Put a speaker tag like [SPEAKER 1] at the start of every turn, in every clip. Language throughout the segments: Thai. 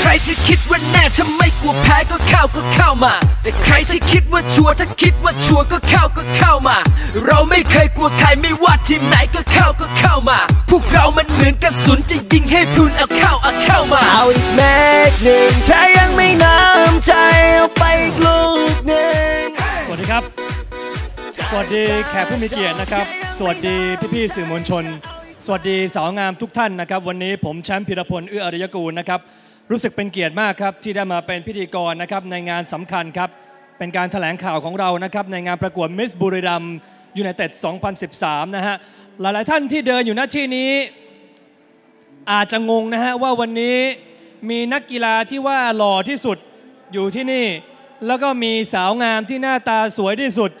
[SPEAKER 1] ใครที่คิดว่าแน่ถ้าไม่กลัวแพ้ก็เข้าก็เข้ามา แต่ใครที่คิดว่าชัวร์ถ้าคิดว่าชัวร์ก็เข้าก็เข้ามา เราไม่เคยกลัวใครไม่ว่าทีมไหนก็เข้าก็เข้ามา พวกเรามันเหมือนกระสุนจะยิงให้พรุนเอาเข้าเอาเข้ามา
[SPEAKER 2] เอาอีกแม็กหนึ่งถ้ายังไม่น้ำใจเอาไปอีกลูกหนึ่ง
[SPEAKER 3] สวัสดีครับ สวัสดีแขกผู้มีเกียรตินะครับ สวัสดีพี่ๆสื่อมวลชน สวัสดีสาวงามทุกท่านนะครับ วันนี้ผมแชมป์พิรพลเอื้ออริยกูลนะครับ รู้สึกเป็นเกียรติมากครับที่ได้มาเป็นพิธีกรนะครับในงานสำคัญครับ เป็นการแถลงข่าวของเรานะครับในงานประกวดมิสบุรีรัมยูไนเต็ด 2013 นะฮะ หลายๆท่านที่เดินอยู่หน้าที่นี้ อาจจะงงนะฮะว่าวันนี้มีนักกีฬาที่ว่าหล่อที่สุดอยู่ที่นี่ แล้วก็มีสาวงามที่หน้าตาสวยที่สุด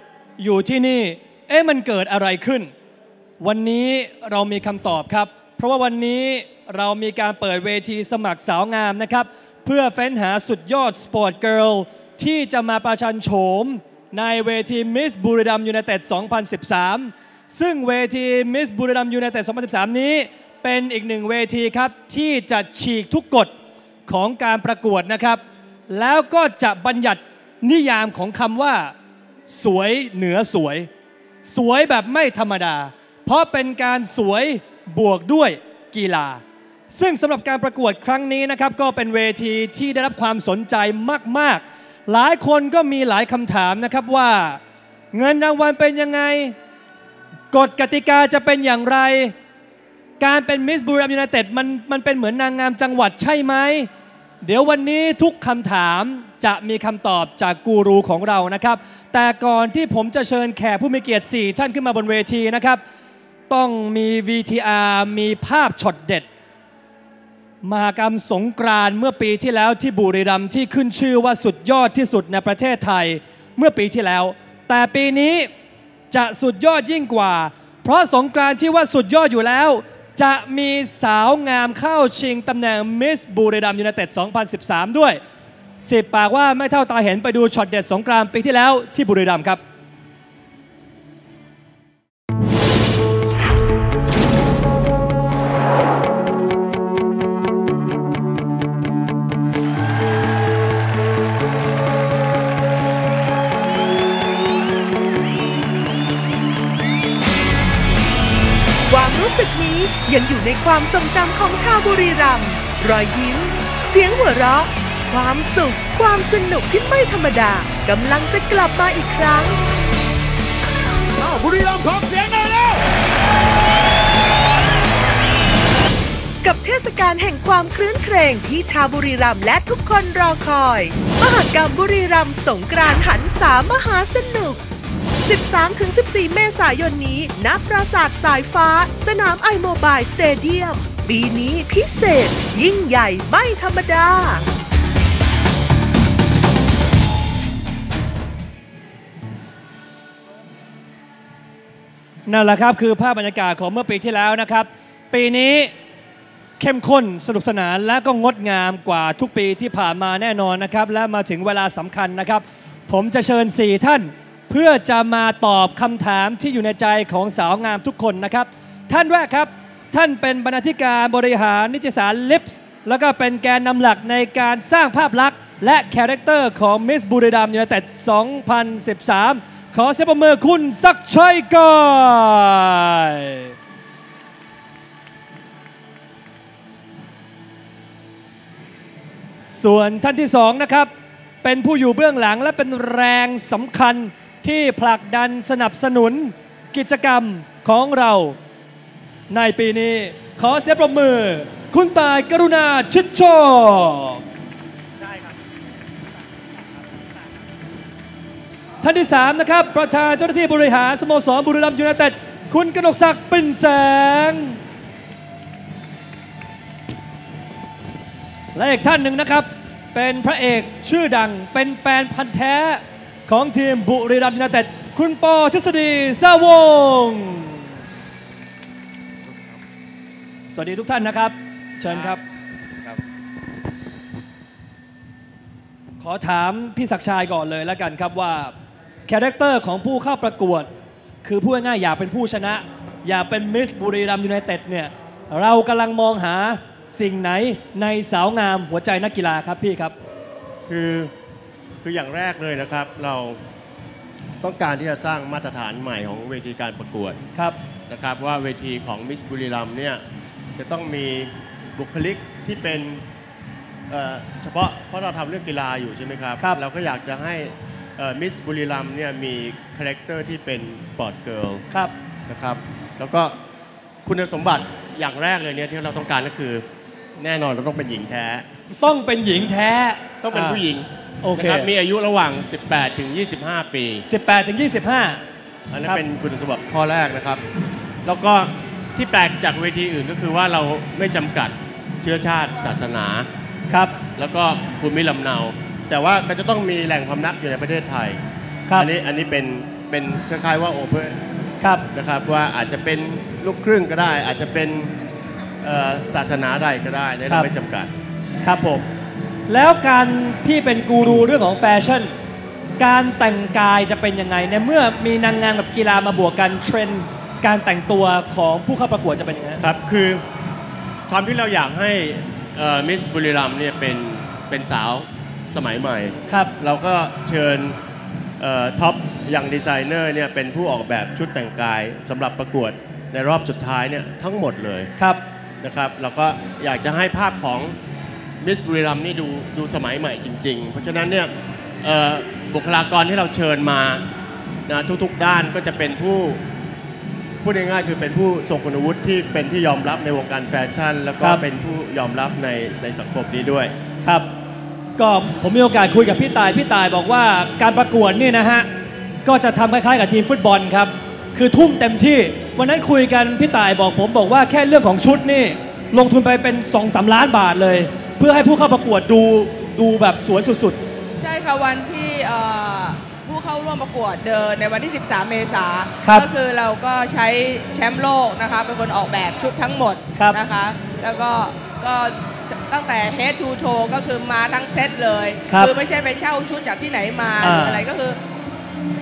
[SPEAKER 3] อยู่ที่นี่ เอ๊ะมันเกิดอะไรขึ้น วันนี้เรามีคำตอบครับ เพราะว่าวันนี้เรามีการเปิดเวทีสมัครสาวงามนะครับ เพื่อเฟ้นหาสุดยอด sport girl ที่จะมาประชันโฉมในเวทีมิสบุรีรัมย์ยูไนเต็ด 2013 ซึ่งเวทีมิสบุรีรัมย์ยูไนเต็ด 2013 นี้ เป็นอีกหนึ่งเวทีครับ ที่จะฉีกทุกกฎของการประกวดนะครับ แล้วก็จะบัญญัตินิยามของคำว่า สวยเหนือสวย สวยแบบไม่ธรรมดา เพราะเป็นการสวยบวกด้วยกีฬา ซึ่งสำหรับการประกวดครั้งนี้นะครับ ก็เป็นเวทีที่ได้รับความสนใจมาก ๆ หลายคนก็มีหลายคำถามนะครับว่า เงินรางวัลเป็นยังไงกฎกติกาจะเป็นอย่างไร การเป็นมิสบูรัมยูไนเต็ดมันมันเป็นเหมือนนางงามจังหวัดใช่ไหม เดี๋ยววันนี้ทุกคำถามจะมีคำตอบจากกูรูของเรานะครับ แต่ก่อนที่ผมจะเชิญแขกผู้มีเกียรติ 4 ท่านขึ้นมาบนเวทีนะครับ ต้องมี VTR มีภาพช็อตเด็ด มหากรรมสงกรานเมื่อปีที่แล้วที่บุรีรัมย์ที่ขึ้นชื่อว่าสุดยอดที่สุดในประเทศไทยเมื่อปีที่แล้ว แต่ปีนี้จะสุดยอดยิ่งกว่า เพราะสงกรานที่ว่าสุดยอดอยู่แล้ว จะมีสาวงามเข้าชิงตำแหน่งมิสบูรีรัมย์ยูไนเต็ด 2013 ด้วยสิบปากว่าไม่เท่าตาเห็นไปดูช็อตเด็ดสงกรามปีที่แล้วที่บุรีรัมย์ครับ
[SPEAKER 4] รู้สึกนี้ยังอยู่ในความทรงจำของชาวบุรีรัมย์รอยยิ้ม เสียงหัวเราะ ความสุข ความสนุกที่ไม่ธรรมดากำลังจะกลับมาอีกครั้ง
[SPEAKER 5] บุรีรัมย์ขอเสียงหน่อยแล้ว
[SPEAKER 4] กับเทศกาลแห่งความคลื้นเครงที่ชาวบุรีรัมย์และทุกคนรอคอย มหกรรมบุรีรัมย์สงกรานต์หันสามหาสนุก 13-14 เมษายนนี้ ณ ปราสาทสายฟ้า สนามไอโมบายสเตเดียม ปีนี้พิเศษ ยิ่งใหญ่ไม่ธรรมดา
[SPEAKER 3] นั่นแหละครับคือภาพบรรยากาศของเมื่อปีที่แล้วนะครับ ปีนี้เข้มข้นสนุกสนานและก็งดงามกว่าทุกปีที่ผ่านมาแน่นอนนะครับ และมาถึงเวลาสำคัญนะครับ ผมจะเชิญ 4 ท่าน เพื่อจะมาตอบคำถามที่อยู่ในใจของสาวงามทุกคนนะครับ ท่านแรกครับท่านเป็นบรรณาธิการบริหารนิตยสารลิปส์แล้วก็เป็นแกนนำหลักในการสร้างภาพลักษณ์ และคาแรคเตอร์ของมิสบุรีรัมย์ยูไนเต็ด 2013 ขอเสียงปรบมือคุณศักดิ์ชัยกายส่วนท่านที่สองนะครับ เป็นผู้อยู่เบื้องหลังและเป็นแรงสำคัญ ที่ผลักดันสนับสนุนกิจกรรมของเราในปีนี้ ขอเสียปรบมือ คุณตายกรุณาชิดโชคท่านที่ 3 นะครับ ประธานเจ้าหน้าที่บริหารสโมสรบุรีรัมย์ยูไนเต็ดคุณกนกศักดิ์ปิ่นแสง และอีกท่านหนึ่งนะครับ เป็นพระเอกชื่อดังเป็นแฟนพันธ์แท้ ของทีมบุรีรัมย์ยูไนเต็ดคุณปอทฤษฎีซาวงศ์สวัสดีทุกท่านนะครับ เชิญครับ ขอถามพี่ศักดิ์ชายก่อนเลยแล้วกันครับว่า character ของผู้เข้าประกวด คือพูดง่ายๆอยากเป็นผู้ชนะ อยากเป็นมิสบุรีรัมย์ยูไนเต็ดเนี่ยเรากำลังมองหาสิ่งไหนในสาวงามหัวใจนักกีฬาครับพี่ครับ
[SPEAKER 6] คือ คืออย่างแรกเลยนะครับ เราต้องการที่จะสร้างมาตรฐานใหม่ของเวทีการประกวด
[SPEAKER 3] ครับ
[SPEAKER 6] นะครับว่าเวทีของมิสบุรีรัมย์เนี่ยจะต้องมีบุคลิกที่เป็นเอ่อเฉพาะเพราะเราทำเรื่องกีฬาอยู่ใช่ไหมครับ
[SPEAKER 3] ครับ
[SPEAKER 6] เราก็อยากจะให้มิสบุรีรัมย์เนี่ยมี character ที่เป็นsport girl
[SPEAKER 3] ครับ
[SPEAKER 6] นะครับแล้วก็คุณสมบัติอย่างแรกเลยเนี่ยที่เราต้องการก็คือแน่นอนเราต้องเป็นหญิงแท้
[SPEAKER 3] ต้องเป็นหญิงแท้
[SPEAKER 6] ต้องเป็นผู้หญิง
[SPEAKER 3] โอเค
[SPEAKER 6] นะครับมีอายุระหว่าง 18 ถึง 25 ปี
[SPEAKER 3] 18ถึง25
[SPEAKER 6] อันนั้น
[SPEAKER 3] ครั
[SPEAKER 6] น
[SPEAKER 3] บ
[SPEAKER 6] เป็นคุณสมบัติข้อแรกนะครับ แล้วก็ที่แปลกจากเวทีอื่นก็คือว่าเราไม่จำกัดเชื้อชาติศาสนา
[SPEAKER 3] ครับ
[SPEAKER 6] แล้วก็ภูมิลำเนา แต่ว่าก็จะต้องมีแหล่งพำนักอยู่ในประเทศไทย
[SPEAKER 3] ครับ
[SPEAKER 6] อันี้อันนี้เป็นเป็นคล้ายๆว่าโอเ n น
[SPEAKER 3] ครับ
[SPEAKER 6] นะครับว่าอาจจะเป็นลูกครึ่งก็ได้ อาจจะเป็นเอ่อศาสนาใดก็ได้เนี่ย
[SPEAKER 3] ครั
[SPEAKER 6] เรา
[SPEAKER 3] บ
[SPEAKER 6] ไม่จำกัด
[SPEAKER 3] ครับผม แล้วการพี่เป็นกูรูเรื่องของแฟชั่น การแต่งกายจะเป็นยังไงในเมื่อมีนางงามกับกีฬามาบวกกันเทรนด์การแต่งตัวของผู้เข้าประกวดจะเป็นยังไง
[SPEAKER 6] ครับคือความที่เราอยากให้มิสบุรีรัมย์เนี่ยเป็นเป็นสาวสมัยใหม่
[SPEAKER 3] ครับ
[SPEAKER 6] เราก็เชิญท็อปยังดีไซเนอร์เนี่ยเป็นผู้ออกแบบชุดแต่งกายสำหรับประกวดในรอบสุดท้ายเนี่ยทั้งหมดเลย
[SPEAKER 3] ครับ
[SPEAKER 6] นะครับเราก็อยากจะให้ภาพของ มิสบุรีรัมย์นี่ดูดูสมัยใหม่จริง ๆ เพราะฉะนั้นเนี่ยเอ่อบุคลากรที่เราเชิญมานะทุกๆด้านก็จะเป็นผู้พูดง่ายๆคือเป็นผู้ทรงคุณวุฒิที่เป็นที่ยอมรับในวงการแฟชั่น แล้วก็
[SPEAKER 3] ครับ
[SPEAKER 6] เป็นผู้ยอมรับในในสังคมนี้ด้วย
[SPEAKER 3] ครับ ก็ผมมีโอกาสคุยกับพี่ตายพี่ตายบอกว่าการประกวดนี่นะฮะก็จะทำคล้ายๆกับทีมฟุตบอลครับคือทุ่มเต็มที่วันนั้นคุยกันพี่ตายบอกผมบอกว่าแค่เรื่องของชุดนี่ลงทุนไปเป็น2อสล้านบาทเลย เพื่อให้ผู้เข้าประกวดดูดูแบบสวยสุด
[SPEAKER 7] ใช่ค่ะวันที่เอ่อผู้เข้าร่วมประกวดเดินในวันที่ 13 เมษา
[SPEAKER 3] ครับ
[SPEAKER 7] ก็คือเราก็ใช้แชมป์โลกนะคะเป็นคนออกแบบชุดทั้งหมด
[SPEAKER 3] ครับ
[SPEAKER 7] นะคะ แล้วก็ก็ตั้งแต่ head to toe ก็คือมาทั้งเซตเลย
[SPEAKER 3] ครับ
[SPEAKER 7] อไม่ใช่ไปเช่าชุดจากที่ไหนมา
[SPEAKER 3] อ่า ห
[SPEAKER 7] รืออะไรก็คือ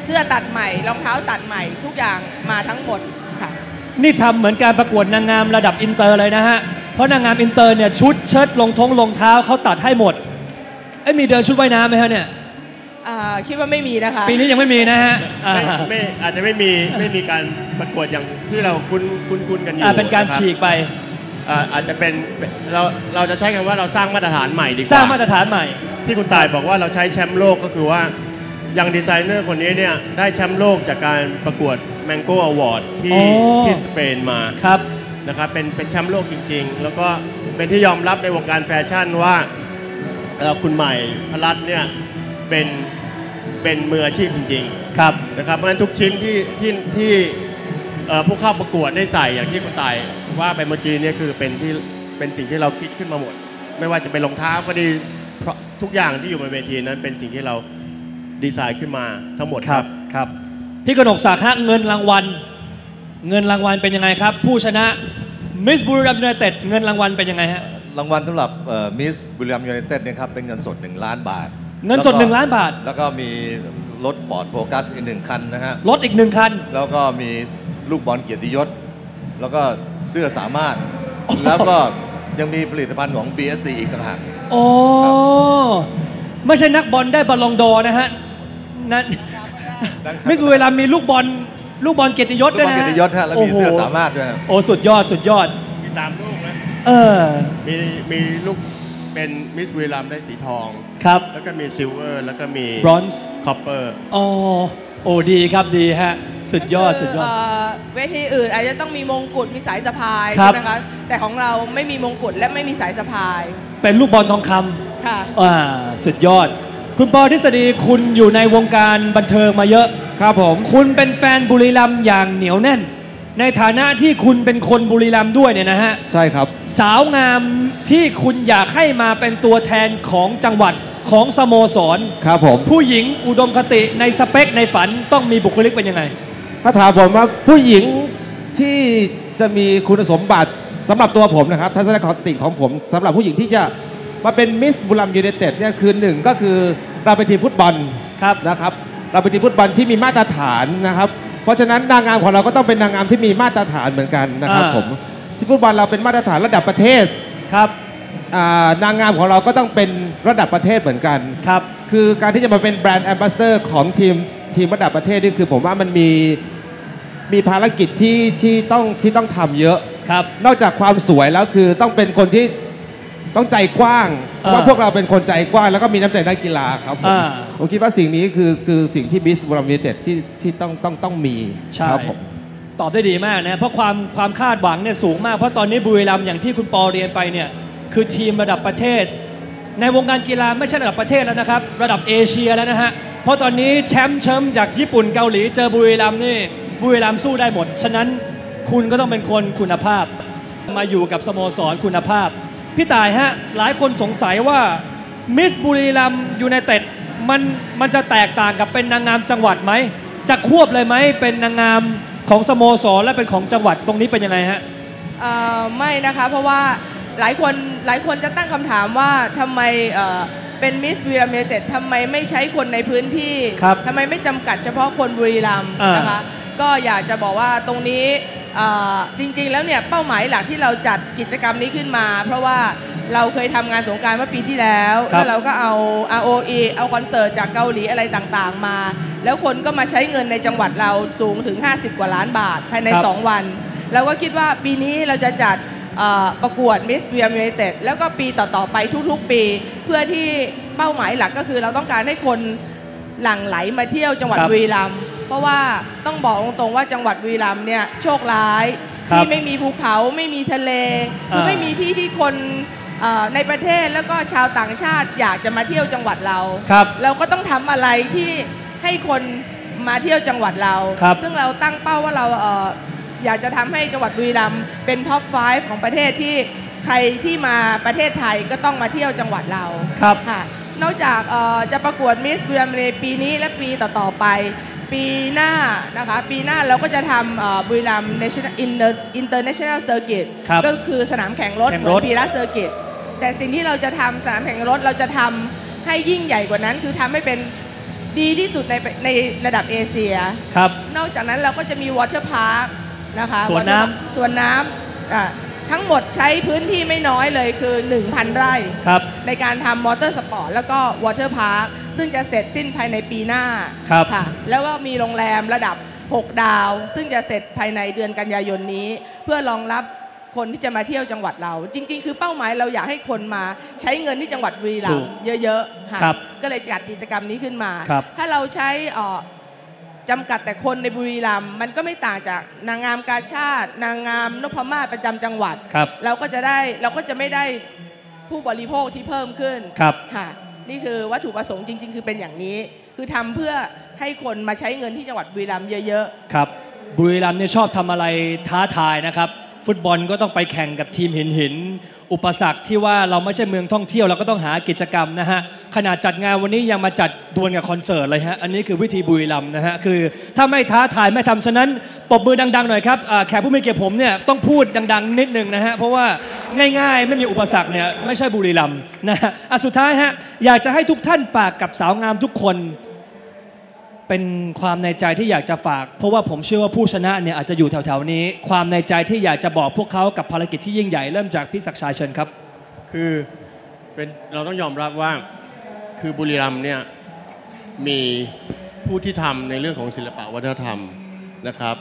[SPEAKER 7] เสื้อตัดใหม่รองเท้าตัดใหม่ทุกอย่างมาทั้งหมดค่ะ
[SPEAKER 3] ๆ นี่ทำเหมือนการประกวดนางงามระดับอินเตอร์เลยนะฮะ เพราะนางงามอินเตอร์เนี่ยชุดเชิ้ตรองท้องรองเท้าเขาตัดให้หมดไอ้ยมีเดินชุดว่ายน้ำไหมฮะเนี่ย
[SPEAKER 7] อ่าคิดว่าไม่มีนะคะ
[SPEAKER 3] ปีนี้ยังไม่มีนะฮะอ่า
[SPEAKER 6] ไม่ไม่อาจจะไม่มีไม่มีการประกวดอย่างที่เราคุ้นคุ้นคุ้นกันอยู่
[SPEAKER 3] อ่าเป็นการะ
[SPEAKER 6] คบ
[SPEAKER 3] ฉีกไป
[SPEAKER 6] อ่าอาจจะเป็นเราเราจะใช้คำว่าเราสร้างมาตรฐานใหม่ดีกว่า
[SPEAKER 3] สร้างมาตรฐานใหม่
[SPEAKER 6] ที่คุณตายบอกว่าเราใช้แชมป์โลกก็คือว่ายังดีไซเนอร์คนนี้เนี่ยได้แชมป์โลกจากการประกวด Mango Award ที่
[SPEAKER 3] อ๋อ
[SPEAKER 6] ที่สเปนมา
[SPEAKER 3] ครับ
[SPEAKER 6] นะครับเป็นเป็นแชมป์โลกจริง ๆ แล้วก็เป็นที่ยอมรับในวงการแฟชั่นว่าเอ่อคุณใหม่พลัดเนี่ยเป็นเป็นมืออาชีพจริง
[SPEAKER 3] ครับ
[SPEAKER 6] ๆนะครับเพราะฉะนั้นทุกชิ้นที่ที่ที่เอ่อผู้เข้าประกวดได้ใส่อย่างที่คุณตายว่าไปเมื่อกี้เนี่ยคือเป็นที่เป็นสิ่งที่เราคิดขึ้นมาหมด ไม่ว่าจะเป็นรองเท้าก็ดีเพราะทุกอย่างที่อยู่บนเวทีนั้นเป็นสิ่งที่เราดีไซน์ขึ้นมาทั้งหมดครับ
[SPEAKER 3] ครับพี่กนกศักดิ์ฮะเงินรางวัล เงินรางวัลเป็นยังไงครับ ผู้ชนะมิสบุรีรัมย์ยูไนเต็ดเงินรางวัลเป็นยังไงฮะ
[SPEAKER 8] รางวัลสำหรับมิสบุรีรัมย์ยูไนเต็ดเนี่ยครับเป็นเงินสด 1 ล้านบาท
[SPEAKER 3] เงินสด
[SPEAKER 8] แล้วก็
[SPEAKER 3] 1ล้านบาท
[SPEAKER 8] แล้วก็มีรถฟอร์ดโฟกัสอีกหนึ่งคันนะฮะ
[SPEAKER 3] รถอีกหนึ่งคัน
[SPEAKER 8] แล้วก็มีลูกบอลเกียรติยศ แล้วก็เสื้อสามารถ แล้วก็ยังมีผลิตภัณฑ์ของ BSC อีกต่างหาก
[SPEAKER 3] โอ้ไม่ใช่นักบอลได้บอลลงดอร์นะฮะนั่น
[SPEAKER 8] ดัง
[SPEAKER 3] มิสบุรีรัมย์มีลูกบอล ลูกบอลเกียรติยศ
[SPEAKER 8] ลูก
[SPEAKER 3] ด้วย
[SPEAKER 8] บอล
[SPEAKER 3] นะ
[SPEAKER 8] เกียรติยศฮะแล้วมีเสื้อสามารถด้วยฮะ
[SPEAKER 3] โอ้สุดยอดสุดยอด
[SPEAKER 6] มีสามลูกนะ
[SPEAKER 3] เออ
[SPEAKER 6] มีมีลูกเป็นมิสบุรีรัมย์ได้สีทอง
[SPEAKER 3] ครับ
[SPEAKER 6] แล้วก็มี silver แล้วก็มี
[SPEAKER 3] bronze copper อ๋
[SPEAKER 6] อ
[SPEAKER 3] โอ้ดีครับดีฮะสุดยอดสุดยอด
[SPEAKER 7] คือเวทีอื่นอาจจะต้องมีมงกุฎมีสายสะพาย
[SPEAKER 3] ครับ
[SPEAKER 7] ใช่ไหมคะแต่ของเราไม่มีมงกุฎและไม่มีสายสะพาย
[SPEAKER 3] เป็นลูกบอลทองคำ
[SPEAKER 7] ค่ะ
[SPEAKER 3] อ่าสุดยอด คุณปอทฤษฎีคุณอยู่ในวงการบันเทิงมาเยอะ
[SPEAKER 2] ครับผม
[SPEAKER 3] คุณเป็นแฟนบุรีรัมย์อย่างเหนียวแน่น ในฐานะที่คุณเป็นคนบุรีรัมย์ด้วยเนี่ยนะฮะ
[SPEAKER 2] ใช่ครับ
[SPEAKER 3] สาวงามที่คุณอยากให้มาเป็นตัวแทนของจังหวัดของสโมสร
[SPEAKER 2] ครับผม
[SPEAKER 3] ผู้หญิงอุดมคติในสเปคในฝันต้องมีบุคลิกเป็นยังไง
[SPEAKER 2] ถ้าถามผมว่าผู้หญิงที่จะมีคุณสมบัติสำหรับตัวผมนะครับทัศนคติของผมสำหรับผู้หญิงที่จะมาเป็นมิสบุรีรัมยูไนเต็ดเนี่ยคือหนึ่งก็คือเราเป็นทีมฟุตบอล
[SPEAKER 3] ครับ
[SPEAKER 2] นะครับ เราเป็นทีมฟุตบอลที่มีมาตรฐานนะครับ เพราะฉะนั้นนางงามของเราก็ต้องเป็นนางงามที่มีมาตรฐานเหมือนกันนะครับ
[SPEAKER 3] อ่า
[SPEAKER 2] ผมที่ฟุตบอลเราเป็นมาตรฐานระดับประเทศ
[SPEAKER 3] ครับ
[SPEAKER 2] อ่านางงามของเราก็ต้องเป็นระดับประเทศเหมือนกัน
[SPEAKER 3] ครับ
[SPEAKER 2] คือการที่จะมาเป็นแบรนด์แอมบาสเดอร์ของทีมทีมระดับประเทศนี่คือผมว่ามันมีมีภารกิจที่ที่ต้องที่ต้องทำเยอะ
[SPEAKER 3] ครับ
[SPEAKER 2] นอกจากความสวยแล้วคือต้องเป็นคนที่ ต้องใจกว้างเพราะว่า
[SPEAKER 3] อ่า
[SPEAKER 2] พวกเราเป็นคนใจกว้าง แล้วก็มีน้ำใจนักกีฬาครับผม
[SPEAKER 3] อ่า
[SPEAKER 2] ผมคิดว่าสิ่งนี้คือคือสิ่งที่บิสบุรีรัมย์ยูไนเต็ดที่ที่ต้องต้องต้องมี
[SPEAKER 3] ใช่
[SPEAKER 2] ครับผม
[SPEAKER 3] ตอบได้ดีมากนะเพราะความความคาดหวังเนี่ยสูงมากเพราะตอนนี้บุรีรัมย์อย่างที่คุณปอเรียนไปเนี่ยคือทีมระดับประเทศ ในวงการกีฬาไม่ใช่ระดับประเทศแล้วนะครับ ระดับเอเชียแล้วนะฮะเพราะตอนนี้แชมป์เชิมจากญี่ปุ่นเกาหลีเจอบุรีรัมย์นี่บุรีรัมย์สู้ได้หมด ฉะนั้นคุณก็ต้องเป็นคนคุณภาพ มาอยู่กับสโมสรคุณภาพ พี่ต่ายฮะ หลายคนสงสัยว่ามิสบุรีรัมย์ยูไนเต็ดมันมันจะแตกต่างกับเป็นนางงามจังหวัดไหม จะควบเลยไหมเป็นนางงามของสโมสรและเป็นของจังหวัดตรงนี้เป็นยังไงฮะ
[SPEAKER 7] เอ่อไม่นะคะเพราะว่าหลายคนหลายคนจะตั้งคำถามว่าทำไมเอ่อเป็นมิสบุรีรัมย์ยูไนเต็ดทำไมไม่ใช้คนในพื้นที่
[SPEAKER 3] ครับ
[SPEAKER 7] ทำไมไม่จำกัดเฉพาะคนบุรีรัมย์
[SPEAKER 3] อ่าน
[SPEAKER 7] นะคะ ก็อยากจะบอกว่าตรงนี้เอ่อ จริงๆแล้วเนี่ยเป้าหมายหลักที่เราจัดกิจกรรมนี้ขึ้นมา เพราะว่าเราเคยทำงานสงกรารเมื่อปีที่แล้ว
[SPEAKER 3] ครับ
[SPEAKER 7] แล้วเราก็เอา ROE เอาคอนเสิร์ตจากเกาหลีอะไรต่างๆมา แล้วคนก็มาใช้เงินในจังหวัดเราสูงถึง 50 กว่าล้านบาท ภายใน
[SPEAKER 3] ครับ
[SPEAKER 7] 2วัน เราก็คิดว่าปีนี้เราจะจัดเอ่อประกวด Miss b m u n i t e d แล้วก็ปีต่อๆไปทุกๆปี เพื่อที่เป้าหมายหลักก็คือเราต้องการให้คนหลั่งไหลมาเที่ยวจังหวัด
[SPEAKER 3] ครับ
[SPEAKER 7] บุรีรัมย์ เพราะว่าต้องบอกตรงๆว่าจังหวัดบุรีรัมย์เนี่ยโชคร้าย
[SPEAKER 3] ครับ
[SPEAKER 7] ที่ไม่มีภูเขาไม่มีทะเลคือไม่มีที่ที่คนเอ่อในประเทศแล้วก็ชาวต่างชาติอยากจะมาเที่ยวจังหวัดเรา
[SPEAKER 3] ครับ
[SPEAKER 7] เราก็ต้องทำอะไรที่ให้คนมาเที่ยวจังหวัดเรา
[SPEAKER 3] ครับ
[SPEAKER 7] ซึ่งเราตั้งเป้าว่าเราเอ่ออยากจะทำให้จังหวัดบุรีรัมย์เป็น top 5 ของประเทศที่ใครที่มาประเทศไทยก็ต้องมาเที่ยวจังหวัดเรา
[SPEAKER 3] ครับ
[SPEAKER 7] ค่ะนอกจากเอ่อจะประกวดมิสบุรีรัมย์ในปีนี้และปีต่อ ๆ ไป ปีหน้านะคะ ปีหน้าเราก็จะทำเอ่อบุรีรัมย์ National Inter- International Circuit
[SPEAKER 3] ครับ
[SPEAKER 7] ก็คือสนามแข่งรถ
[SPEAKER 3] แข่งรถ
[SPEAKER 7] เหมือนพีระเซอร์กิตแต่สิ่งที่เราจะทำสนามแข่งรถเราจะทำให้ยิ่งใหญ่กว่านั้น คือทำให้เป็นดีที่สุดในในระดับเอเชีย
[SPEAKER 3] ครับ
[SPEAKER 7] นอกจากนั้นเราก็จะมี water park นะคะ
[SPEAKER 3] สวนน้ำ
[SPEAKER 7] water- สวนน้ำอะ ทั้งหมดใช้พื้นที่ไม่น้อยเลยคือ 1,000 ไร่
[SPEAKER 3] ครับ
[SPEAKER 7] ในการทำมอเตอร์สปอร์ตแล้วก็ water park ซึ่งจะเสร็จสิ้นภายในปีหน้า
[SPEAKER 3] ครับ
[SPEAKER 7] ค่ะแล้วก็มีโรงแรมระดับ 6 ดาว ซึ่งจะเสร็จภายในเดือนกันยายนนี้ เพื่อรองรับคนที่จะมาเที่ยวจังหวัดเรา จริง ๆ คือเป้าหมายเราอยากให้คนมาใช้เงินที่จังหวัดบุรีรั
[SPEAKER 3] ถู
[SPEAKER 7] ม
[SPEAKER 3] ก
[SPEAKER 7] ย์เยอะๆค่ะ
[SPEAKER 3] ครับ
[SPEAKER 7] ก็เลยจัดกิจกรรมนี้ขึ้นมา
[SPEAKER 3] ครับ
[SPEAKER 7] ถ้าเราใช้เอ่อ จำกัดแต่คนในบุรีรัมย์มันก็ไม่ต่างจากนางงามกาชาติ นางงามนพมาศประจำจังหวัด
[SPEAKER 3] ครับ
[SPEAKER 7] เราก็จะได้เราก็จะไม่ได้ผู้บริโภคที่เพิ่มขึ้น
[SPEAKER 3] ครับ
[SPEAKER 7] ค่ะนี่คือวัตถุประสงค์จริง ๆ คือเป็นอย่างนี้ คือทำเพื่อให้คนมาใช้เงินที่จังหวัดบุรีรัมย์เยอะ
[SPEAKER 3] ครับบุรีรัมย์เนี่ยชอบทำอะไรท้าทายนะครับ ฟุตบอลก็ต้องไปแข่งกับทีมหินหิน อุปสรรคที่ว่าเราไม่ใช่เมืองท่องเที่ยวเราก็ต้องหากิจกรรมนะฮะขนาดจัดงานวันนี้ยังมาจัดดวลกับคอนเสิร์ตเลยฮะอันนี้คือวิธีบุรีรัมนะฮะคือถ้าไม่ท้าทายไม่ทำฉะนั้นปรบมือดังๆหน่อยครับแขกผู้มีเกียรติผมเนี่ยต้องพูดดัง ๆ นิดนึงนะฮะเพราะว่าง่ายๆ ไม่มีอุปสรรคเนี่ยไม่ใช่บุรีรัมนะฮะอะสุดท้ายฮะอยากจะให้ทุกท่านฝากกับสาวงามทุกคน เป็นความในใจที่อยากจะฝาก เพราะว่าผมเชื่อว่าผู้ชนะเนี่ยอาจจะอยู่แถวๆนี้ ความในใจที่อยากจะบอกพวกเขากับภารกิจที่ยิ่งใหญ่เริ่มจากพี่ศักดิ์ชัยเชิญครับ
[SPEAKER 6] คือเป็นเราต้องยอมรับว่าคือบุรีรัมย์เนี่ยมีผู้ที่ทำในเรื่องของศิลปะวัฒนธรรมนะครับ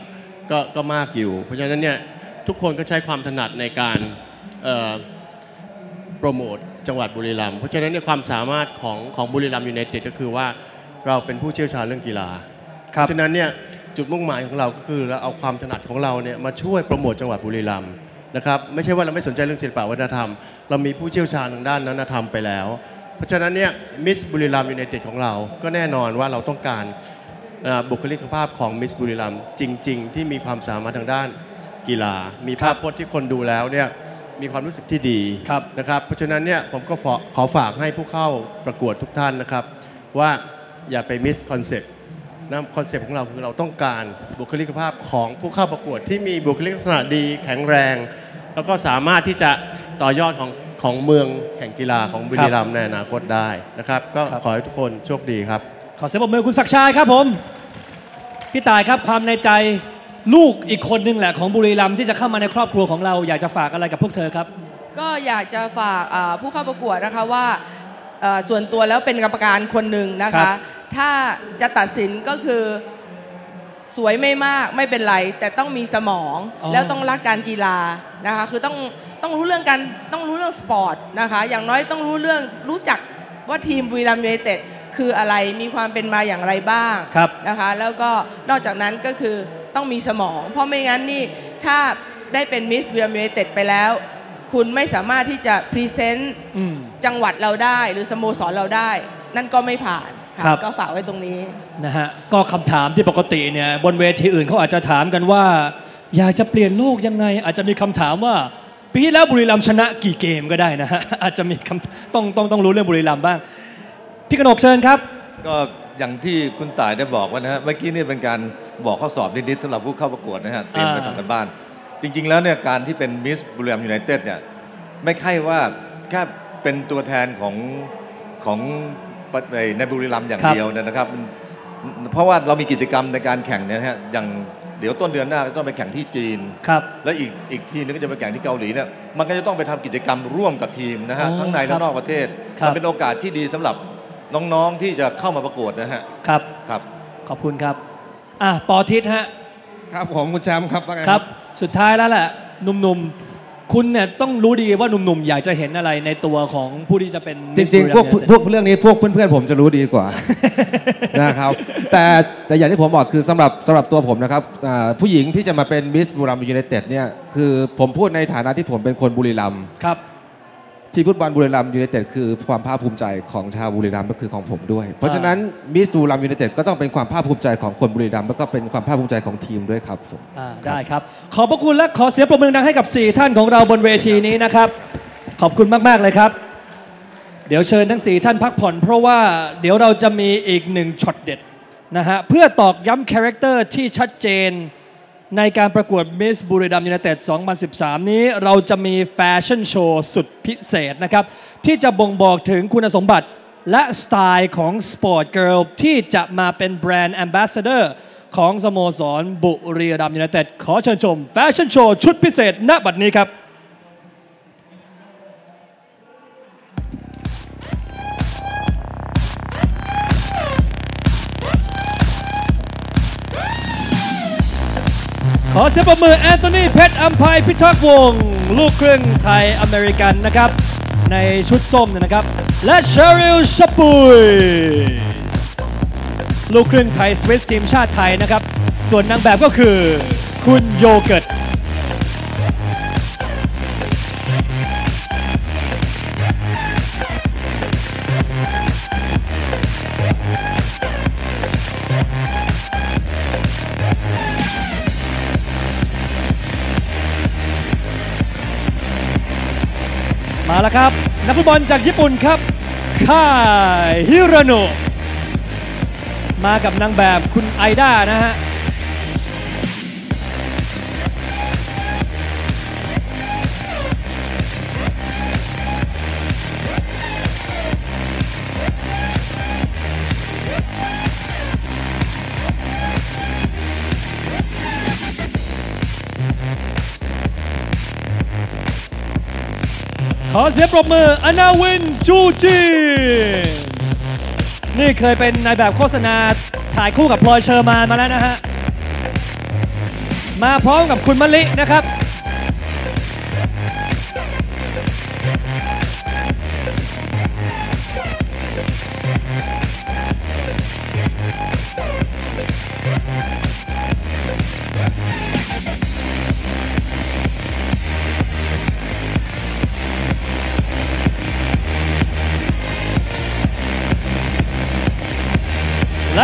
[SPEAKER 6] ก็ก็มากอยู่ เพราะฉะนั้นเนี่ยทุกคนก็ใช้ความถนัดในการโปรโมทจังหวัดบุรีรัมย์เพราะฉะนั้นเนี่ยความสามารถของของบุรีรัมย์ยูไนเต็ดก็คือว่า เราเป็นผู้เชี่ยวชาญเรื่องกีฬา
[SPEAKER 3] ครับ
[SPEAKER 6] ฉะนั้นเนี่ยจุดมุ่งหมายของเราก็คือเราเอาความถนัดของเราเนี่ยมาช่วยโปรโมทจังหวัดบุรีรัมย์นะครับไม่ใช่ว่าเราไม่สนใจเรื่องศิลปะวัฒนธรรม เรามีผู้เชี่ยวชาญทางด้านนั้นนะทำไปแล้ว เพราะฉะนั้นเนี่ยมิสบุรีรัมย์ยูไนเต็ดของเรา ก็แน่นอนว่าเราต้องการเอ่อบุคลิกภาพของมิสบุรีรัมย์จริง ๆ ที่มีความสามารถทางด้านกีฬา มีภาพพจน์ที่คนดูแล้วเนี่ยมีความรู้สึกที่ดี
[SPEAKER 3] ครับ
[SPEAKER 6] นะครับเพราะฉะนั้นเนี่ยผมก็ขอขอฝากให้ผู้เข้าประกวดทุกท่านนะครับว่า อย่าไป misconcept นะ concept ของเราคือเราต้องการบุคลิกภาพของผู้เข้าประกวดที่มีบุคลิกลักษณะดีแข็งแรง แล้วก็สามารถที่จะต่อยอดของของเมืองแห่งกีฬาของบุรีรัมย์ในอนาคตได้นะครับ ก็
[SPEAKER 3] ครับ
[SPEAKER 6] ขอให้ทุกคนโชคดีครับ
[SPEAKER 3] ขอเสียงปรบมือคุณศักดิ์ชัยครับผมพี่ตายครับความในใจลูกอีกคนนึงแหละของบุรีรัมย์ที่จะเข้ามาในครอบครัวของเราอยากจะฝากอะไรกับพวกเธอครับ
[SPEAKER 7] ก็อยากจะฝากอ่าผู้เข้าประกวดนะคะว่าเอ่อ ส่วนตัวแล้วเป็นกรรมการคนหนึ่งนะ
[SPEAKER 3] ครั
[SPEAKER 7] คะ
[SPEAKER 3] บ
[SPEAKER 7] ถ้าจะตัดสินก็คือสวยไม่มากไม่เป็นไร แต่ต้องมีสมอง
[SPEAKER 3] อ๋อ
[SPEAKER 7] แล้วต้องรักการกีฬานะคะคือต้องต้องรู้เรื่องการต้องรู้เรื่องสปอร์ตนะคะอย่างน้อยต้องรู้เรื่องรู้จักว่าทีมบุรีรัมย์ยูไนเต็ดคืออะไรมีความเป็นมาอย่างไรบ้าง
[SPEAKER 3] ครับ
[SPEAKER 7] นะคะแล้วก็นอกจากนั้นก็คือต้องมีสมอง เพราะไม่งั้นนี่ถ้าได้เป็นมิสบุรีรัมย์ยูไนเต็ดไปแล้ว คุณไม่สามารถที่จะ present
[SPEAKER 3] อืม
[SPEAKER 7] จังหวัดเราได้หรือสโมสรเราได้ นั่นก็ไม่ผ่านค่ะ
[SPEAKER 3] ครับ
[SPEAKER 7] ก็ฝากไว้ตรงนี้
[SPEAKER 3] นะฮะก็คำถามที่ปกติเนี่ยบนเวทีอื่นเขาอาจจะถามกันว่า อยากจะเปลี่ยนโลกยังไง อาจจะมีคำถามว่าปีที่แล้วบุรีรัมย์ชนะกี่เกมก็ได้นะฮะอาจจะมีคำต้องต้องต้องรู้เรื่องบุรีรัมย์บ้างพี่กนกเชิญครับ
[SPEAKER 8] ก็อย่างที่คุณต่ายได้บอกว่านะฮะเมื่อกี้นี่เป็นการบอกข้อสอบนิดๆสำหรับผู้เข้าประกวดนะฮะเตรียมไป
[SPEAKER 3] อ่า
[SPEAKER 8] ทำกันบ้าน จริง ๆ แล้วเนี่ยการที่เป็นมิสบุรีรัมยูไนเต็ดเนี่ยไม่ใช่ว่าแค่เป็นตัวแทนของของประในบุรีรัมย์อย่าง
[SPEAKER 3] ครับ
[SPEAKER 8] เดียวนะครับ เพราะว่าเรามีกิจกรรมในการแข่งเนี่ยนะฮะอย่างเดี๋ยวต้นเดือนหน้าก็ต้องไปแข่งที่จีน
[SPEAKER 3] ครับ
[SPEAKER 8] แล้วอีกอีกทีนึงก็จะไปแข่งที่เกาหลีเนี่ยมันก็จะต้องไปทำกิจกรรมร่วมกับทีมนะฮะ
[SPEAKER 3] อ๋อ
[SPEAKER 8] ทั้งใน
[SPEAKER 3] ครั
[SPEAKER 8] และ
[SPEAKER 3] บ
[SPEAKER 8] นอกประเทศ
[SPEAKER 3] ครับ
[SPEAKER 8] มันเป็นโอกาสที่ดีสำหรับน้องๆที่จะเข้ามาประกวดนะฮะ
[SPEAKER 3] ครับ
[SPEAKER 8] ครับ
[SPEAKER 3] ขอบคุณครับอะปอทิศฮะ
[SPEAKER 2] ครับผมคุณแชมป์ครับว่าไง
[SPEAKER 3] ครับ สุดท้ายแล้วแหละหนุ่มๆ คุณเนี่ยต้องรู้ดีว่าหนุ่มๆ อยากจะเห็นอะไรในตัวของผู้ที่จะเป็น Miss Buriram United จ
[SPEAKER 2] ริงๆพวกเรื่องนี้พวกเพื่อนๆผมจะรู้ดีกว่า นะครับ แต่แต่อย่างที่ผมบอกคือสำหรับสำหรับตัวผมนะครับอ่าผู้หญิงที่จะมาเป็นมิสบุรีรัมย์ยูไนเต็ดเนี่ยคือผมพูดในฐานะที่ผมเป็นคนบุรีรัมย์
[SPEAKER 3] ครับ
[SPEAKER 2] ที่ฟุตบอลบุรีรัมย์ยูไนเต็ดคือความภาคภูมิใจของชาวบุรีรัมย์ก็คือของผมด้วย เพราะฉะนั้นมิสบุรีรัมย์ยูไนเต็ดก็ต้องเป็นความภาคภูมิใจของคนบุรีรัมย์แล้วก็เป็นความภาคภูมิใจของทีมด้วยครับผม
[SPEAKER 3] อ่าได้ครับ ขอบพระคุณและขอเสียงปรบมือดังให้กับ 4 ท่านของเราบนเวทีนี้นะครับ ขอบคุณมาก ๆ เลยครับ เดี๋ยวเชิญทั้ง 4 ท่านพักผ่อน เพราะว่าเดี๋ยวเราจะมีอีกหนึ่งช็อตเด็ดนะฮะเพื่อตอกย้ำ character ที่ชัดเจน ในการประกวด Miss บุรีรัมย์ยูไนเต็ด 2013 นี้เราจะมีแฟชั่นโชว์สุดพิเศษนะครับ ที่จะบ่งบอกถึงคุณสมบัติและสไตล์ของ sport girl ที่จะมาเป็น brand ambassadorของสโมสรบุรีรัมย์ยูไนเต็ด ขอเชิญชมแฟชั่นโชว์ชุดพิเศษณบัดนี้ครับ ขอเสียงปรบมือแอนโทนีเพชรอัมพายพิทักษ์วงศ์ลูกครึ่งไทยอเมริกันนะครับ ในชุดส้มเนยนะครับ และเชอริลชปุยลูกครึ่งไทยสวิสทีมชาติไทยนะครับ ส่วนนางแบบก็คือ คุณโยเกิร์ต มาแล้วครับ นักฟุตบอลจากญี่ปุ่นครับค่ายฮิรโนะมากับนางแบบคุณไอด้านะฮะ ขอเสียงปรบมืออนาวินจูจีนี่เคยเป็นนายแบบโฆษณาถ่ายคู่กับพลอยเชอร์มานมาแล้วนะฮะ มาพร้อมกับคุณมะลินะครับ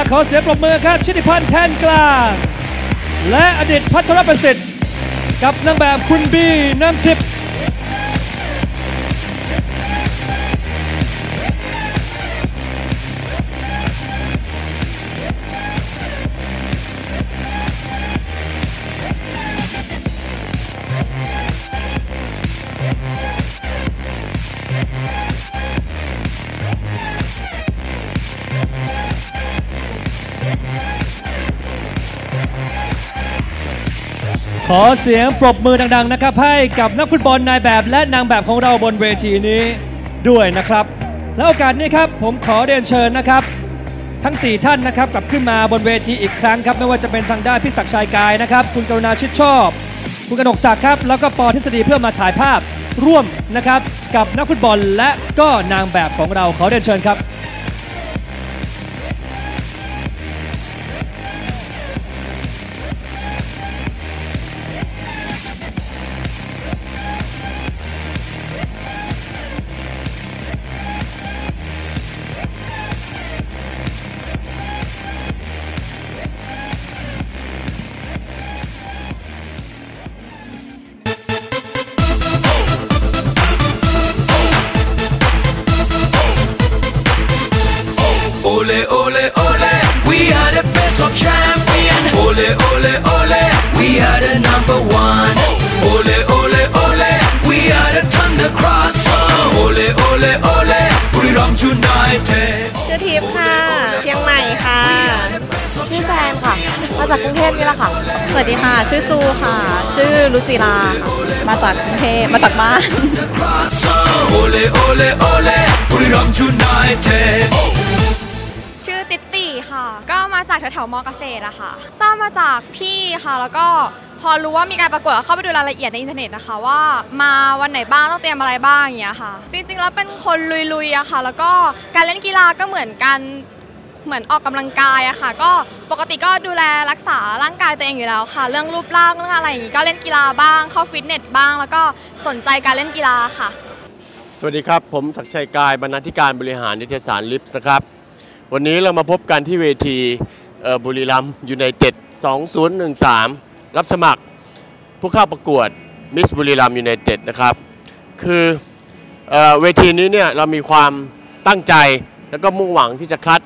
[SPEAKER 3] ขอเสียงปรบมือครับชิติพันธ์แทนกลาง และอดิตพัทรประสิทธิ์ กับนางแบบคุณบีน้ำทิพย์ ขอเสียงปรบมือดังๆนะครับ ให้กับนักฟุตบอลนายแบบและนางแบบของเราบนเวทีนี้ด้วยนะครับ และโอกาสนี้ครับผมขอเรียนเชิญนะครับ ทั้ง 4 ท่านนะครับกลับขึ้นมาบนเวทีอีกครั้งครับไม่ว่าจะเป็นทางด้านพิศักดิ์ชัยกายนะครับ คุณกรุณาชิดชอบ คุณกนกศักดิ์ครับ แล้วก็ปอทฤษฎีเพื่อมาถ่ายภาพร่วมนะครับกับนักฟุตบอลและก็นางแบบของเราขอเรียนเชิญครับ
[SPEAKER 9] ชื่อทิพย์ค่ะ เชียงใหม่ค่ะ ชื่อแซนค่ะ มาจากกรุงเทพนี่แหละค่ะ สวัสดีค่ะ ชื่อจูค่ะ ชื่อรุจิราค่ะมาจากกรุงเทพมาจากบ้าน
[SPEAKER 1] Crosser. Ole, ole, ole, Buriram United.
[SPEAKER 10] ชื่อติตติค่ะ ก็มาจากแถวๆมอเกษตรอะค่ะ ทราบมาจากพี่ค่ะ แล้วก็พอรู้ว่ามีการประกวดก็เข้าไปดูรายละเอียดในอินเทอร์เน็ตนะคะว่ามาวันไหนบ้างต้องเตรียมอะไรบ้างอย่างเงี้ยค่ะ จริงๆแล้วเป็นคนลุยๆอะค่ะ แล้วก็การเล่นกีฬาก็เหมือนกันเหมือนออกกำลังกายอะค่ะ ก็ปกติก็ดูแลรักษาร่างกายตัวเองอยู่แล้วค่ะ เรื่องรูปร่างเรื่องอะไรอย่างงี้ก็เล่นกีฬาบ้างเข้าฟิตเนสบ้าง แล้วก็สนใจการเล่นกีฬาค่ะ
[SPEAKER 11] สวัสดีครับ ผมศักชัยกายบรรณาธิการบริหารนิตยสารลิฟส์นะครับ วันนี้เรามาพบกันที่เวทีบุรีรัมย์ยูไนเต็ด 2013 รับสมัครผู้เข้าประกวดมิสบุรีรัมย์ยูไนเต็ดนะครับ คือเอเวทีนี้เนี่ยเรามีความตั้งใจแล้วก็มุ่งหวังที่จะคัด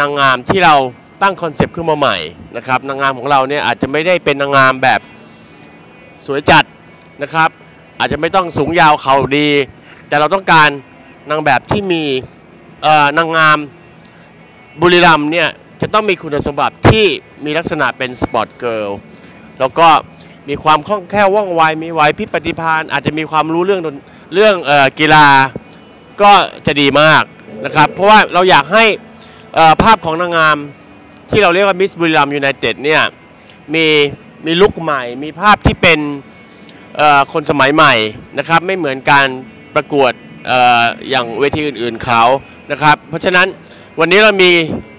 [SPEAKER 11] นางงามที่เราตั้ง concept ขึ้นมาใหม่นะครับนางงามของเราเนี่ยอาจจะไม่ได้เป็นนางงามแบบสวยจัดนะครับ อาจจะไม่ต้องสูงยาวเข่าดี แต่เราต้องการนางแบบที่มีนางงาม บุรีรัมย์เนี่ยจะต้องมีคุณสมบัติที่มีลักษณะเป็น sport girl แล้วก็มีความคล่องแคล่วว่องไวมีไหวพริบปฏิภาณอาจจะมีความรู้เรื่องเรื่องเอ่อกีฬาก็จะดีมากนะครับเพราะว่าเราอยากให้ภาพของนางงามที่เราเรียกว่ามิสบุรีรัมย์ยูไนเต็ดเนี่ยมีมี look ใหม่ มีภาพที่เป็นคนสมัยใหม่นะครับไม่เหมือนการประกวดเอ่ออย่างเวทีอื่นๆเขานะครับเพราะฉะนั้น วันนี้เรามี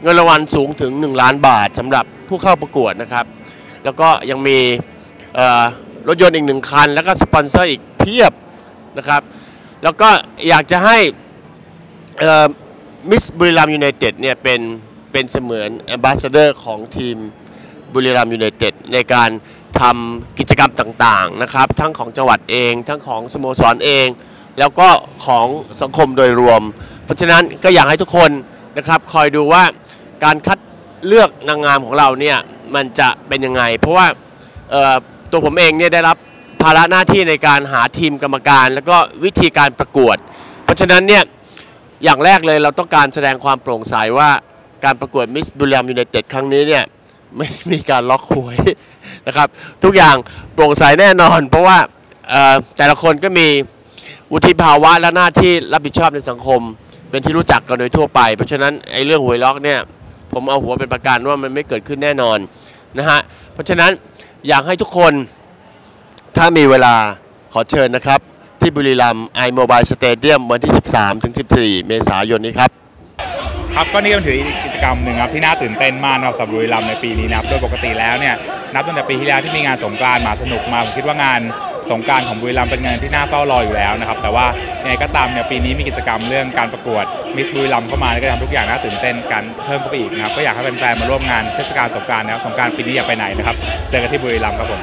[SPEAKER 11] เงินรางวัลสูงถึง 1 ล้านบาทสำหรับผู้เข้าประกวดนะครับ แล้วก็ยังมีรถยนต์อีกหนึ่งคัน แล้วก็สปอนเซอร์อีกเพียบนะครับ แล้วก็อยากจะให้มิสบุรีรัมย์ยูไนเต็ดเนี่ยเป็นเป็นเสมือน ambassador ของทีมบุรีรัมย์ยูไนเต็ดในการทำกิจกรรมต่างๆนะครับ ทั้งของจังหวัดเอง ทั้งของสโมสรเอง แล้วก็ของสังคมโดยรวม เพราะฉะนั้นก็อยากให้ทุกคน นะครับ คอยดูว่าการคัดเลือกนางงามของเราเนี่ยมันจะเป็นยังไง เพราะว่าตัวผมเองเนี่ยได้รับภาระหน้าที่ในการหาทีมกรรมการ แล้วก็วิธีการประกวด เพราะฉะนั้นเนี่ยอย่างแรกเลยเราต้องการแสดงความโปร่งใสว่าการประกวดมิสบุรีรัมยูไนเต็ดครั้งนี้เนี่ยไม่มีการล็อกหวยนะครับทุกอย่างโปร่งใสแน่นอน เพราะว่าแต่ละคนก็มีวุฒิภาวะและหน้าที่รับผิดชอบในสังคม เป็นที่รู้จักกันโดยทั่วไป เพราะฉะนั้นไอ้เรื่องหวยล็อกเนี่ยผมเอาหัวเป็นประกันว่ามันไม่เกิดขึ้นแน่นอนนะฮะเพราะฉะนั้นอยากให้ทุกคนถ้ามีเวลาขอเชิญนะครับ ที่บุรีรัมย์ไอโมบายสเตเดียมวันที่ 13ถึง14 เมษายนนี้ครับ
[SPEAKER 12] ครับก็นี่ก็ถือกิจกรรมหนึ่งครับที่น่าตื่นเต้นมากนะครับสำหรับบุรีรัมย์ในปีนี้นะครับโดยปกติแล้วเนี่ยนับตั้งแต่ปีที่แล้วที่มีงานสงกรานต์มาสนุกมาผมคิดว่างาน สงการของบุรีรัมย์เป็นงานที่น่าเฝ้ารออยู่แล้วนะครับแต่ว่ายังไงก็ตามเนี่ยปีนี้มีกิจกรรมเรื่องการประกวดมิสบุรีรัมย์เข้ามาแล้วก็ทำทุกอย่างน่าตื่นเต้นกันเพิ่มเข้าไปอีกนะครับก็อยากให้แฟนๆมาร่วมงานเทศกาลสงการนะครับสงการปีนี้อย่าไปไหนนะครับเจอกันที่บุรีรัมย์ครับผม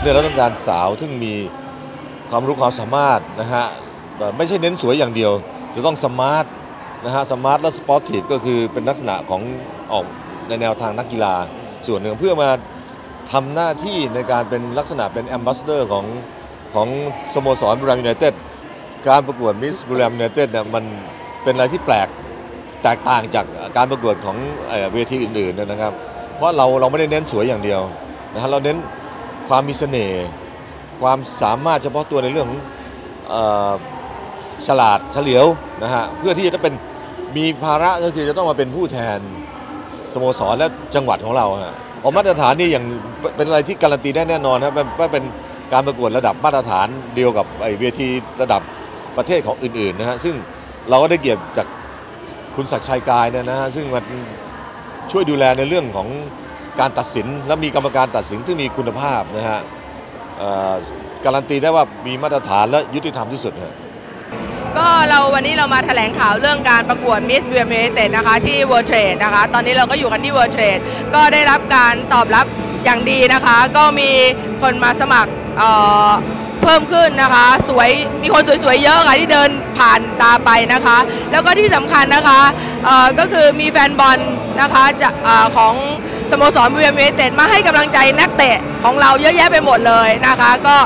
[SPEAKER 8] เนี่ยเราต้องการสาวซึ่งมีความรู้ความสามารถนะฮะเอ่ไม่ใช่เน้นสวยอย่างเดียว จะต้อง smart นะฮะ smart และ sportive ก็คือเป็นลักษณะของออกในแนวทางนักกีฬาส่วนหนึ่งเพื่อมา ทำหน้าที่ในการเป็นลักษณะเป็น ambassador ของของสโมสรบุรีรัมย์ยูไนเต็ดการประกวดมิสบุรีรัมย์ยูไนเต็ดเนี่ยมันเป็นอะไรที่แปลกแตกต่างจากการประกวดของเวทีอื่นๆนะครับ เพราะเราเราไม่ได้เน้นสวยอย่างเดียวนะฮะเราเน้นความมีเสน่ห์ความสามารถเฉพาะตัวในเรื่องของเอ่อฉลาดเฉลียวนะฮะเพื่อที่จะเป็นมีภาระก็คือจะต้องมาเป็นผู้แทนสโมสรและจังหวัดของเราฮะ ผมมาตรฐานนี่อย่างเป็นอะไรที่การันตีได้แน่นอนนะเป็นว่าเป็นการประกวดระดับมาตรฐานเดียวกับไอเวทีระดับประเทศของอื่นๆนะฮะซึ่งเราก็ได้เกียรติจากคุณศักดิ์ชัยกายเนี่ยนะฮะซึ่งมันช่วยดูแลในเรื่องของการตัดสินและมีกรรมการตัดสินซึ่งมีคุณภาพนะฮะการันตีได้ว่ามีมาตรฐานและยุติธรรมที่สุดฮะ
[SPEAKER 7] ก็เราวันนี้เรามาแถลงข่าวเรื่องการประกวด Miss b u m e t e d นะคะที่ World Trade นะคะ ตอนนี้เราก็อยู่กันที่ World Trade ก็ได้รับการตอบรับอย่างดีนะคะ ก็มีคนมาสมัครเเพิ่มขึ้นนะคะ สวยมีคนสวยๆเยอะค่ะที่เดินผ่านตาไปนะคะ แล้วก็ที่สำคัญนะคะก็คือมีแฟนบอลนะคะจะเอ่อของสโมสรบุรีรัมย์ยูไนเต็ดมาให้กำลังใจนักเตะของเราเยอะแยะไปหมดเลยนะคะ ก็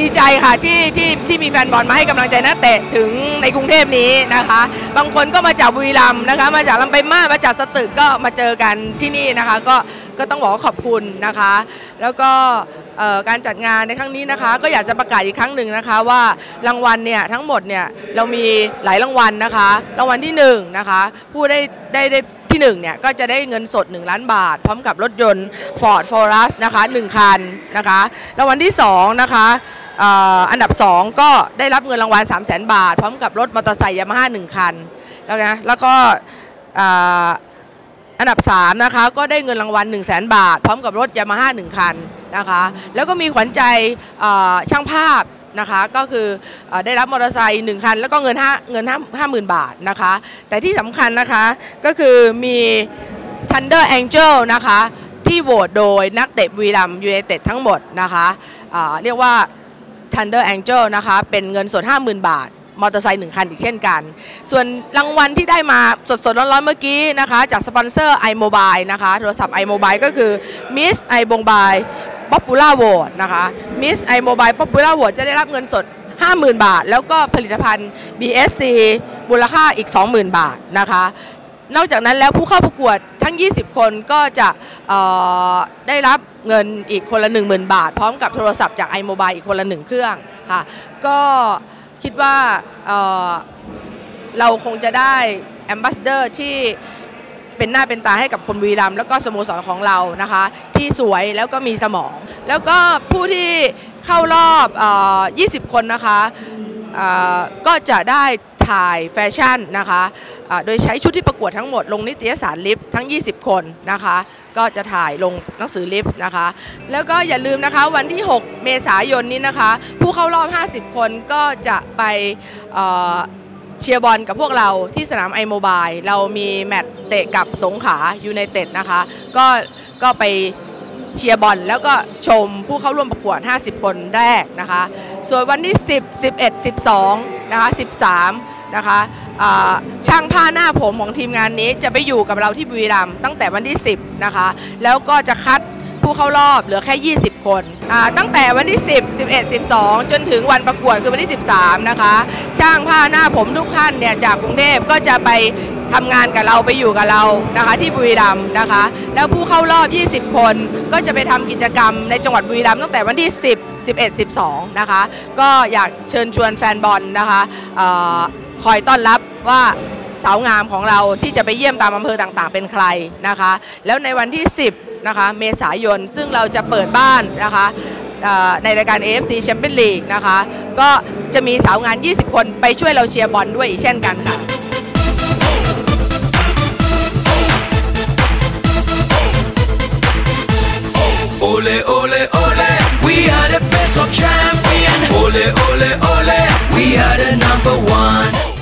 [SPEAKER 7] ดีใจค่ะที่ที่ที่มีแฟนบอลมาให้กำลังใจนักเตะถึงในกรุงเทพนี้นะคะ บางคนก็มาจากบุรีรัมย์นะคะ มาจากลำปลายมาศมาจากสตึกก็มาเจอกันที่นี่นะคะ ก็ก็ต้องบอกขอบคุณนะคะ แล้วก็การจัดงานในครั้งนี้นะคะ ก็อยากจะประกาศอีกครั้งหนึ่งนะคะว่ารางวัลเนี่ยทั้งหมดเนี่ยเรามีหลายรางวัลนะคะ รางวัลที่หนึ่งนะคะผู้ได้ได้ได้ที่หนึ่งเนี่ยก็จะได้เงินสด 1 ล้านบาท พร้อมกับรถยนต์ Ford f o r u s นะคะ 1 คันนะคะรางวัลที่สองนะคะ อันดับ 2 ก็ได้รับเงินรางวัล 3 0 0 0 0 0 บาท พร้อมกับรถมอเตอร์ไซค์ยามาฮ่า1คันแล้วนะแล้วก็อันดับ3นะคะก็ได้เงินรางวัล 1 0 0 0 0แบาท พร้อมกับรถยามาฮ่า1คันนะคะแล้วก็มีขวัญใจช่างภาพนะคะก็คือเอ่อได้รับมอเตอร์ไซค์1คัน แล้วก็เงิน5เงิน5 5 0,000บาทนะคะแต่ที่สำคัญนะคะก็คือมี Thunder Angel นะคะที่โหวตโดยนักเตะบุรีรัมย์ยูไนเต็ดทั้งหมดนะคะเรียกว่า Thunder Angel นะคะ เป็นเงินสด 50,000 บาท มอเตอร์ไซค์หนึ่งคันอีกเช่นกัน ส่วนรางวัลที่ได้มาสดๆ ร้อนๆ เมื่อกี้นะคะ จากสปอนเซอร์ iMobile นะคะ โทรศัพท์ iMobile ก็คือ Miss iMobile Popular Award นะคะ Miss iMobile Popular Award จะได้รับเงินสด 50,000 บาท แล้วก็ผลิตภัณฑ์ BSC มูลค่าอีก 20,000 บาทนะคะ นอกจากนั้นแล้วผู้เข้าประกวดทั้ง 20 คนก็จะได้รับเงินอีกคนละ 10,000 บาท พร้อมกับโทรศัพท์จาก iMobile อีกคนละ1เครื่องค่ะก็คิดว่าเเราคงจะได้แอมบ s สเดอร์ที่เป็นหน้าเป็นตาให้กับคนบุรีรัมแล้วก็สโมสรของเรานะคะ ที่สวยแล้วก็มีสมอง แล้วก็ผู้ที่เข้ารอบอ20 คนนะคะก็จะได้ ถ่ายแฟชั่นนะคะอ่าโดยใช้ชุดที่ประกวดทั้งหมดลงนิตยสารลิฟทั้ง 20 คนนะคะ ก็จะถ่ายลงหนังสือลิฟนะคะ แล้วก็อย่าลืมนะคะวันที่ 6 เมษายนนี้นะคะ ผู้เข้ารอบ 50 คนก็จะไปเอ่อเชียร์บอลกับพวกเราที่สนามไอโมบายเรามีแมตช์เตะกับสงขลายูไนเต็ดนะคะ ก็ก็ไปเชียร์บอลแล้วก็ชมผู้เข้าร่วมประกวด 50 คนแรกนะคะ ส่วนวันที่ 10 11 12 นะคะ 13 นะคะช่างผ้าหน้าผมของทีมงานนี้จะไปอยู่กับเราที่บุรีรัมย์ตั้งแต่วันที่ 10 นะคะ แล้วก็จะคัดผู้เข้ารอบเหลือแค่ 20 คน ตั้งแต่วันที่ 10 11 12 จนถึงวันประกวดคือวันที่ 13 นะคะ ช่างผ้าหน้าผมทุกท่านเนี่ยจากกรุงเทพก็จะไปทำงานกับเราไปอยู่กับเรานะคะที่บุรีรัมย์นะคะ แล้วผู้เข้ารอบ 20 คนก็จะไปทำกิจกรรมในจังหวัดบุรีรัมย์ตั้งแต่วันที่ 10 11 12 นะคะ ก็อยากเชิญชวนแฟนบอลนะคะ คอยต้อนรับว่าสาวงามของเราที่จะไปเยี่ยมตามอำเภอต่างๆ เป็นใครนะคะ แล้วในวันที่ 10นะคะเมษายนซึ่งเราจะเปิดบ้านนะคะในรายการ AFC Champions League นะคะ ก็จะมีสาวงาน 20 คนไปช่วยเราเชียร์บอลด้วยอีกเช่นกันค่ะ
[SPEAKER 1] Ole, ole, ole, we are the best of champion. Ole, ole, ole, we are the number one.